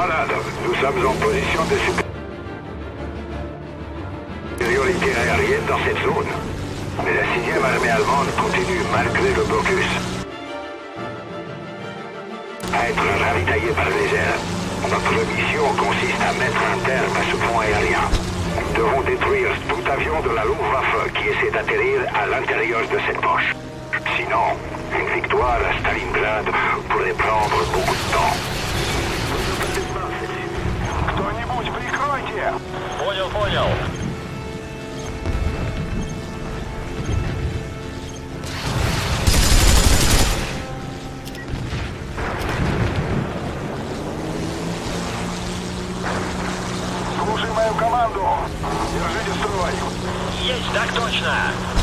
Nous sommes en position de supériorité aérienne dans cette zone. Mais la sixième armée allemande continue malgré le blocus. À être ravitaillée par les airs. Notre mission consiste à mettre un terme à ce pont aérien. Nous devons détruire tout avion de la Luftwaffe qui essaie d'atterrir à l'intérieur de cette poche. Sinon, une victoire à Stalingrad pourrait prendre beaucoup de temps. Прикройте! Понял, понял. Слушай мою команду! Держите строй! Есть, так точно.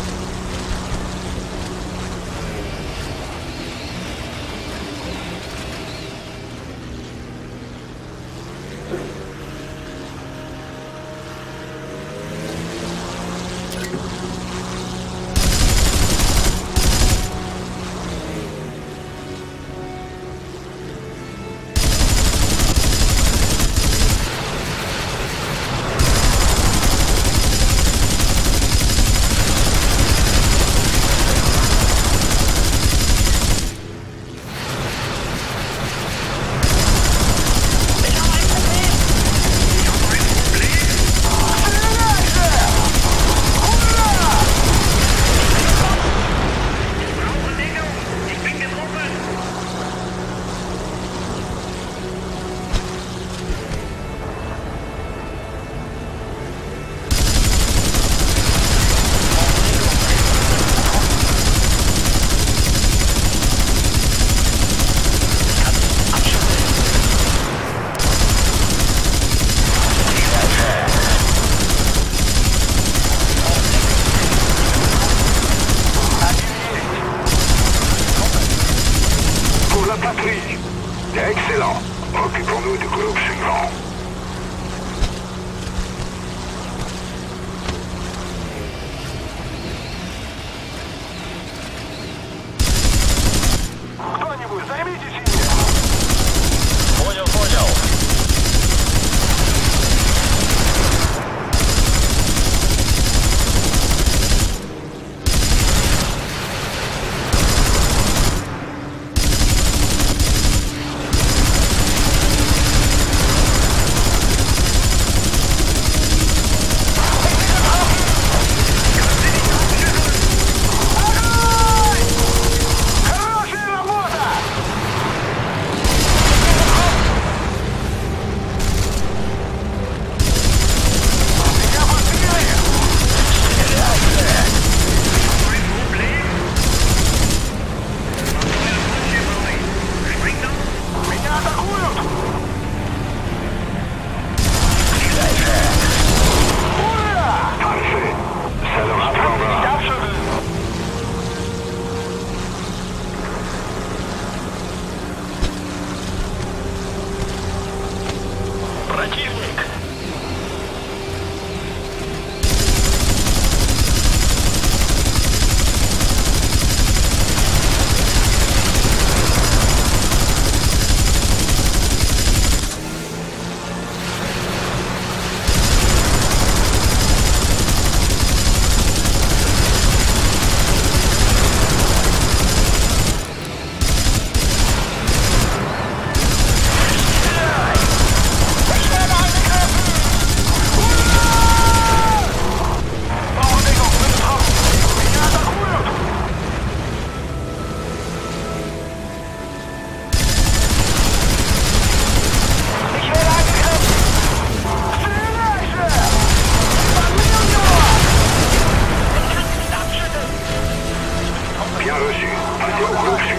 Яроси, отдел Крупский.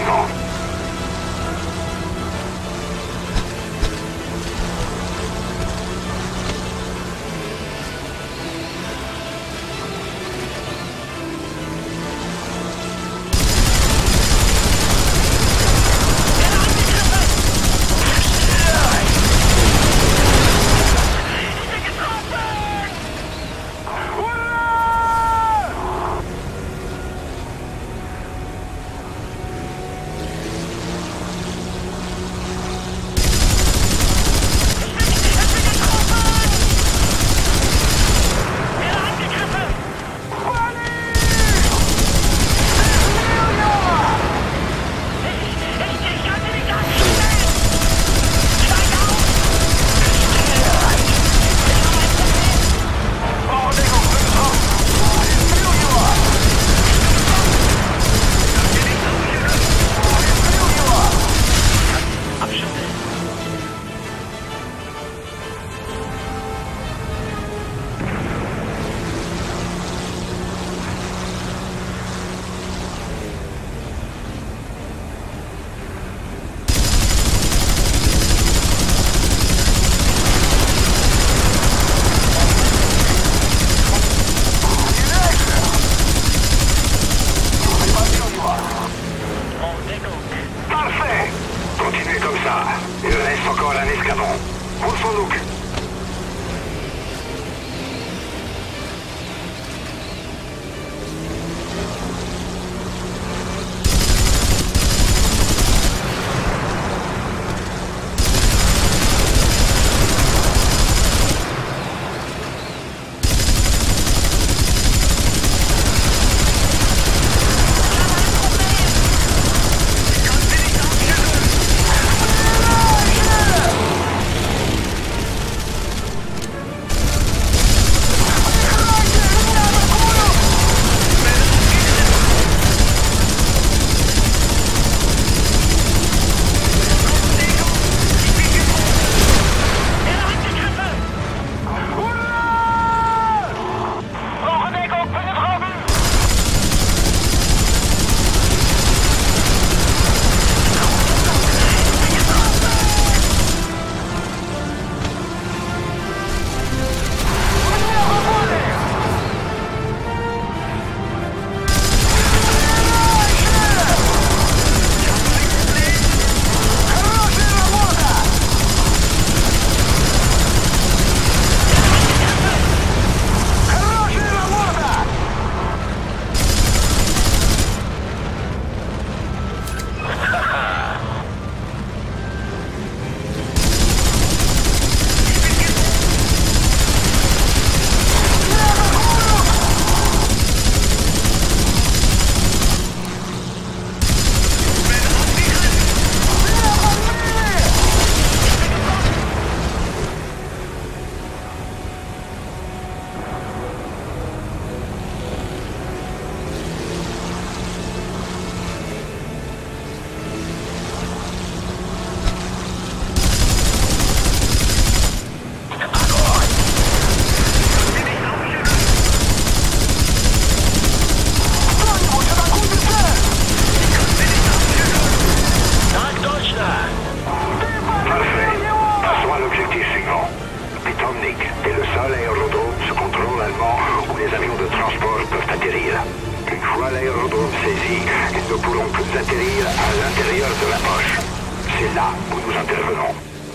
C'est là où nous intervenons.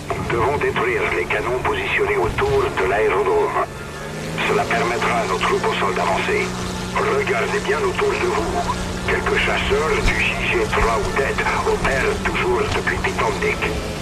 Nous devons détruire les canons positionnés autour de l'aérodrome. Cela permettra à nos troupes au sol d'avancer. Regardez bien autour de vous. Quelques chasseurs du JG-3 ou DED opèrent toujours depuis Pitondik.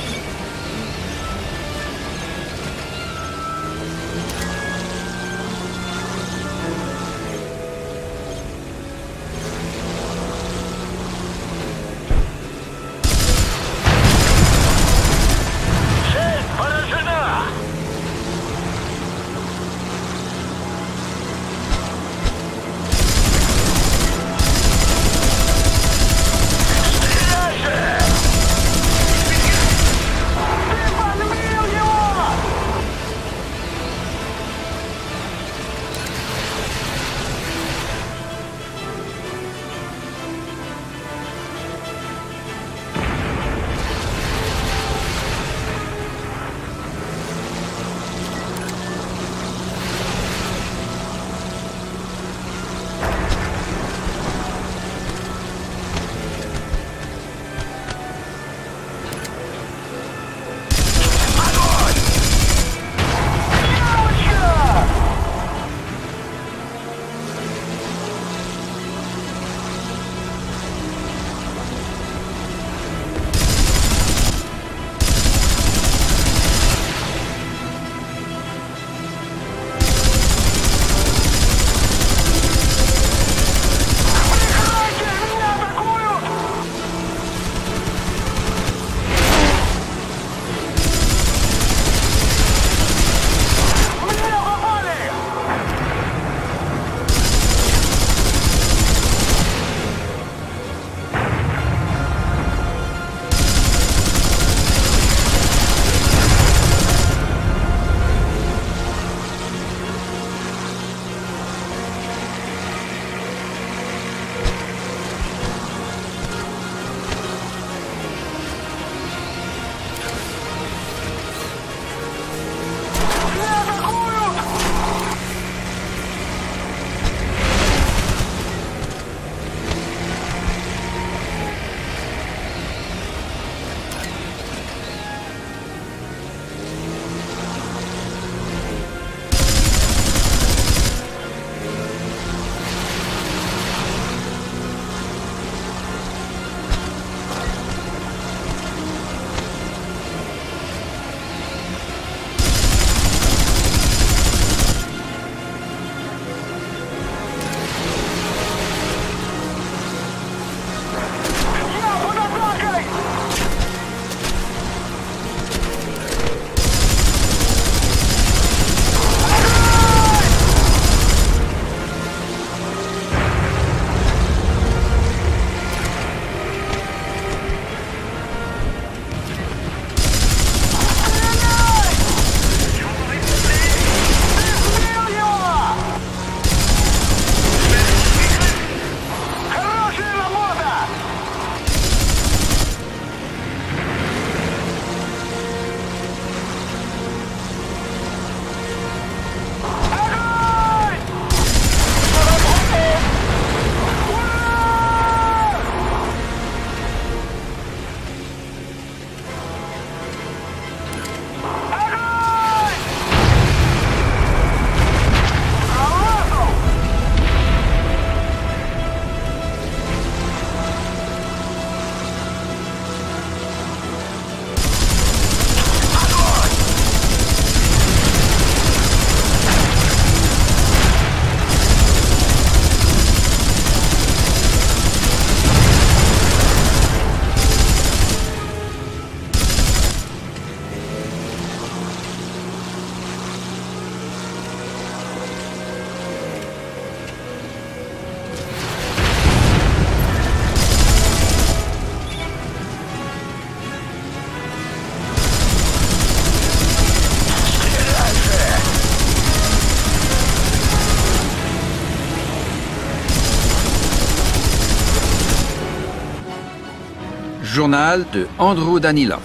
Journal de Andrew Danilov.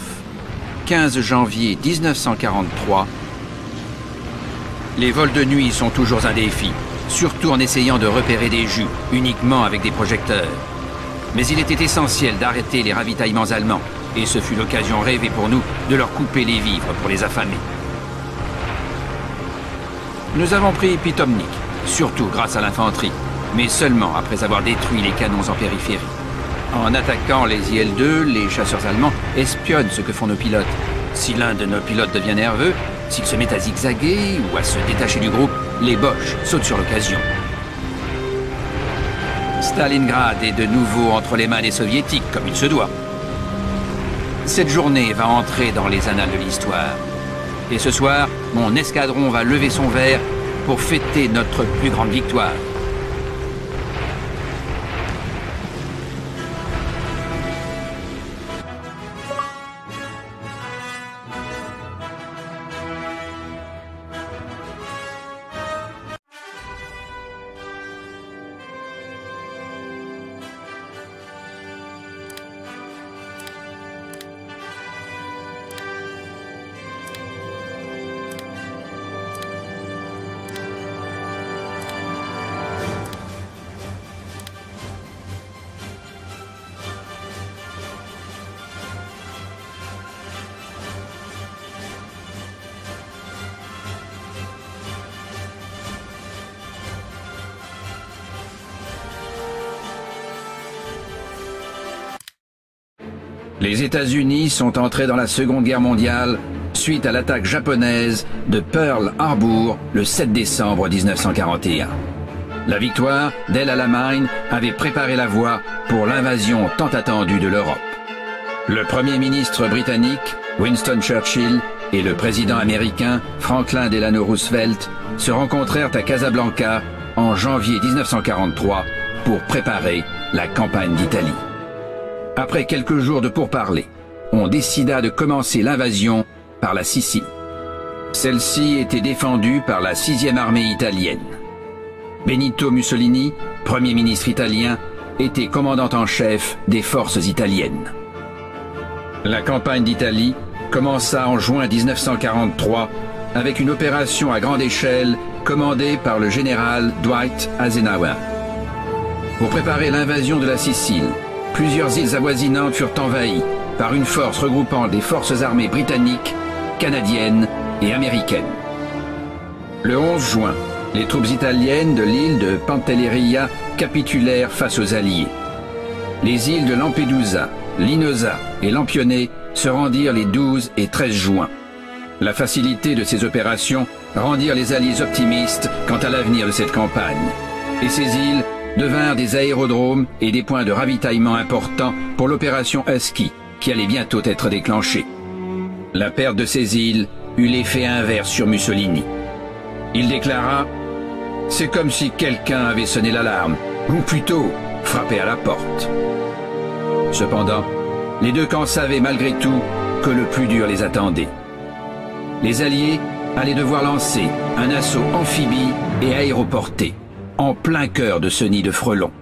15 janvier 1943. Les vols de nuit sont toujours un défi. surtout en essayant de repérer des jus, uniquement avec des projecteurs. Mais il était essentiel d'arrêter les ravitaillements allemands, et ce fut l'occasion rêvée pour nous de leur couper les vivres pour les affamer. Nous avons pris Pitomnik, surtout grâce à l'infanterie, mais seulement après avoir détruit les canons en périphérie. En attaquant les IL-2, les chasseurs allemands espionnent ce que font nos pilotes. Si l'un de nos pilotes devient nerveux, s'il se met à zigzaguer ou à se détacher du groupe, les Boches sautent sur l'occasion. Stalingrad est de nouveau entre les mains des soviétiques, comme il se doit. Cette journée va entrer dans les annales de l'histoire. Et ce soir, mon escadron va lever son verre pour fêter notre plus grande victoire. Les États-Unis sont entrés dans la Seconde Guerre mondiale suite à l'attaque japonaise de Pearl Harbor le 7 décembre 1941. La victoire d'El Alamein avait préparé la voie pour l'invasion tant attendue de l'Europe. Le Premier ministre britannique, Winston Churchill, et le président américain, Franklin Delano Roosevelt, se rencontrèrent à Casablanca en janvier 1943 pour préparer la campagne d'Italie. Après quelques jours de pourparlers, on décida de commencer l'invasion par la Sicile. Celle-ci était défendue par la 6e armée italienne. Benito Mussolini, Premier ministre italien, était commandant en chef des forces italiennes. La campagne d'Italie commença en juin 1943 avec une opération à grande échelle commandée par le général Dwight Eisenhower. Pour préparer l'invasion de la Sicile, plusieurs îles avoisinantes furent envahies par une force regroupant des forces armées britanniques, canadiennes et américaines. Le 11 juin, les troupes italiennes de l'île de Pantelleria capitulèrent face aux Alliés. Les îles de Lampedusa, Linosa et Lampione se rendirent les 12 et 13 juin. La facilité de ces opérations rendirent les Alliés optimistes quant à l'avenir de cette campagne. Et ces îles devinrent des aérodromes et des points de ravitaillement importants pour l'opération Husky, qui allait bientôt être déclenchée. La perte de ces îles eut l'effet inverse sur Mussolini. Il déclara « C'est comme si quelqu'un avait sonné l'alarme, ou plutôt frappé à la porte. » Cependant, les deux camps savaient malgré tout que le plus dur les attendait. Les Alliés allaient devoir lancer un assaut amphibie et aéroporté en plein cœur de ce nid de frelons.